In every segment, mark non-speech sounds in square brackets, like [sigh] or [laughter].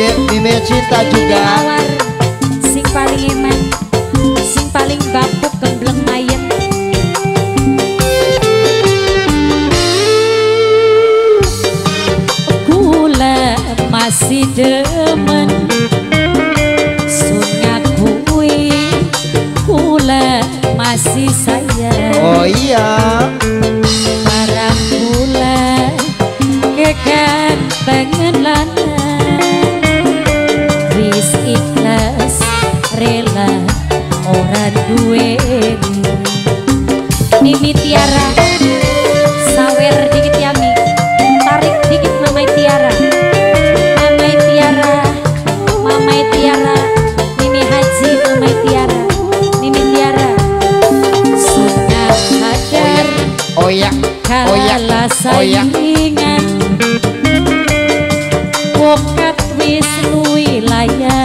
Mimin, Mimin cinta juga. Mawar, sing paling emang, Sing paling bapuk gembleng mayen Kula masih demen sunya kui. Kula masih sayang. Oh iya. Barang kula kekantengan lan duwe Tiara sawer dikit yami tarik dikit mamai Tiara. Mamai Tiara mamai Tiara. Nini Haji mamai Tiara. Nini Tiara. Sudah sadar oyak kalah saingan. Wokat wis luwi layak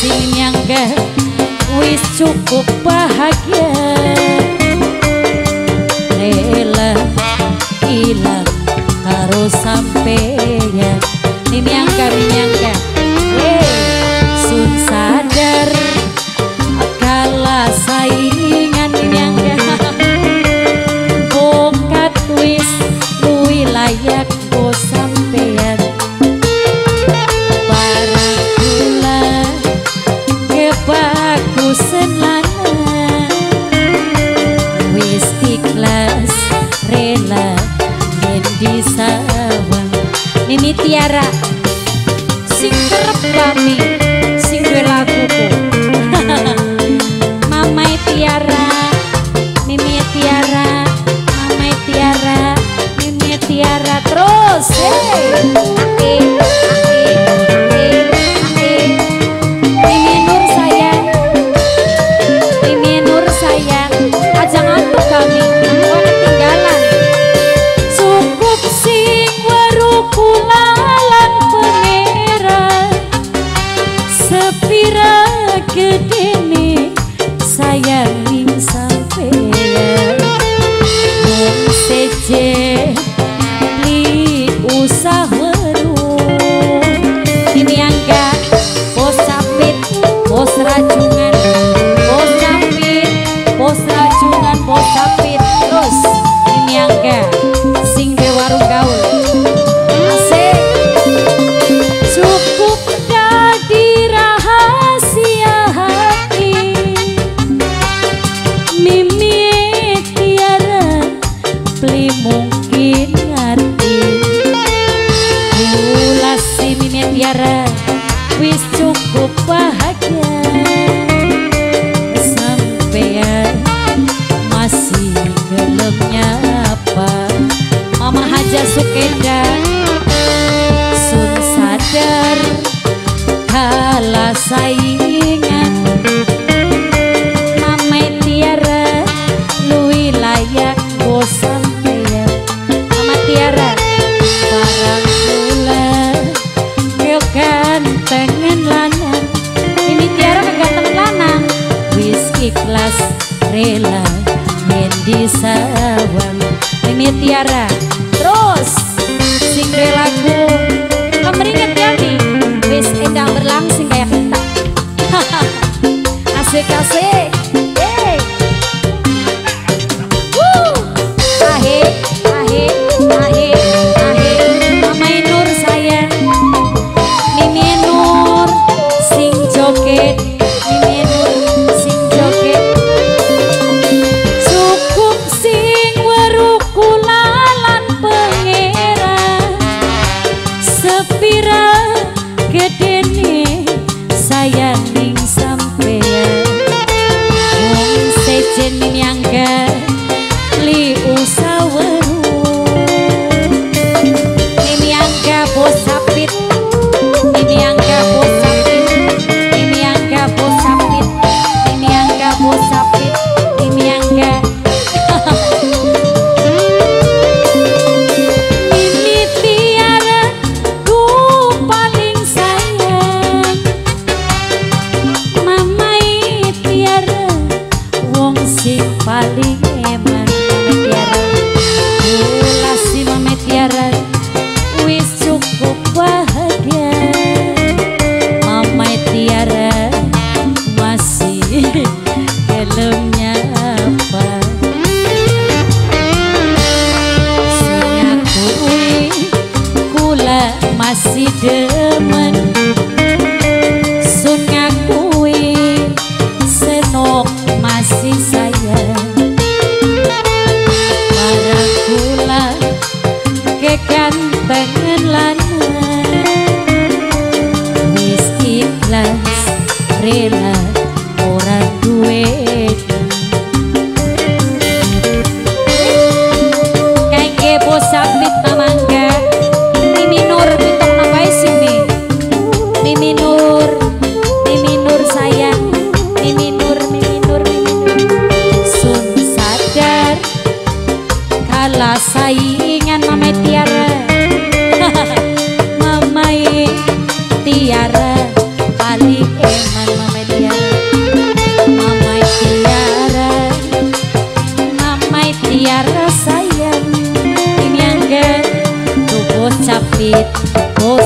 sing nyangga wis cukup bahagia. Rela hilang karo sampeyan ini nyangga nyangga. Susen lanang wis ikhlas rela yen disawang Nini Tiara sing kerep pamit masih gelem nyapa. Mama Haja Sukenda Sun sadar kalah saya. Laila Mendi Sawan Ini Tiara. Terus Sing lagu. Kan Pemeringat ya nih Wis endang berlangsing kayak kita [laughs] Asik-asik.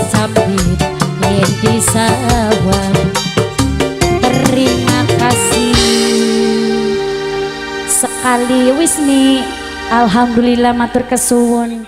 sabit terima kasih. Sekali alhamdulillah matur kesuwun.